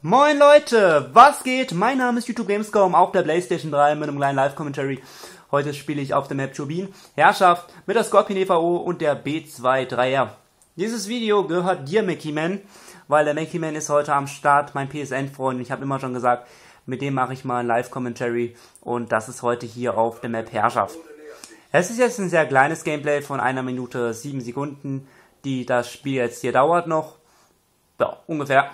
Moin Leute, was geht? Mein Name ist YouTube Gamescom auf der Playstation 3 mit einem kleinen Live-Commentary. Heute spiele ich auf der Map Turbin Herrschaft mit der Scorpion EVO und der B23R. Dieses Video gehört dir, Mickey Man, weil der Mickey Man ist heute am Start, mein PSN-Freund. Ich habe immer schon gesagt, mit dem mache ich mal ein Live-Commentary und das ist heute hier auf der Map Herrschaft. Es ist jetzt ein sehr kleines Gameplay von einer Minute sieben Sekunden, die das Spiel jetzt hier dauert noch. Ja, ungefähr.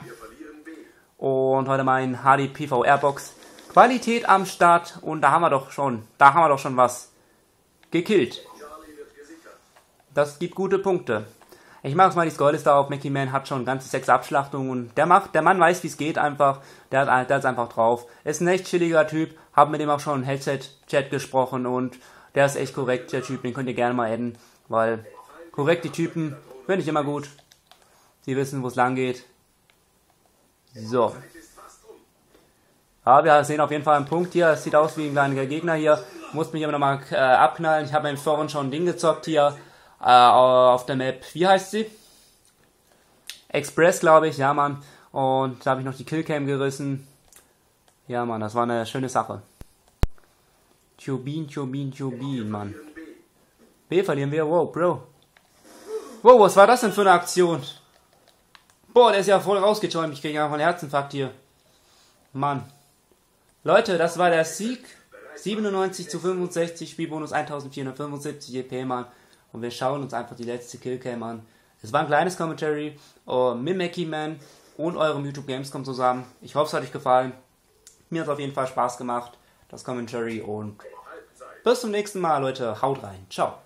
Und heute mein HD PVR Box. Qualität am Start und da haben wir doch schon, da haben wir doch schon was gekillt. Das gibt gute Punkte. Ich mache mal die Scoreliste auf. Mackie Man hat schon ganze sechs Abschlachtungen und der macht, der Mann weiß, wie es geht einfach. Der der hat's einfach drauf. Ist ein echt chilliger Typ. Hab mit dem auch schon Headset-Chat gesprochen und der ist echt korrekt, der Typ. Den könnt ihr gerne mal adden, weil korrekte Typen finde ich immer gut. Sie wissen, wo es lang geht. So. Aber wir sehen auf jeden Fall einen Punkt hier. Es sieht aus wie ein kleiner Gegner hier. Muss mich aber nochmal äh, abknallen. Ich habe im Vorhin schon ein Ding gezockt hier äh, auf der Map. Wie heißt sie? Express, glaube ich. Ja, Mann. Und da habe ich noch die Killcam gerissen. Ja, Mann, das war eine schöne Sache. Turbin, Turbin, Turbin, Mann. B verlieren wir. Wow, Bro. Wow, was war das denn für eine Aktion? Boah, der ist ja voll rausgeschäumt. Ich kriege einfach einen Herzinfarkt hier. Mann. Leute, das war der Sieg. 97 zu 65, Spielbonus 1475 EP, Mann. Und wir schauen uns einfach die letzte Killcam an. Es war ein kleines Commentary uh, mit Mackie Man und eurem YouTube Gamescom zusammen. Ich hoffe, es hat euch gefallen. Mir hat es auf jeden Fall Spaß gemacht, das Commentary. Und bis zum nächsten Mal, Leute. Haut rein. Ciao.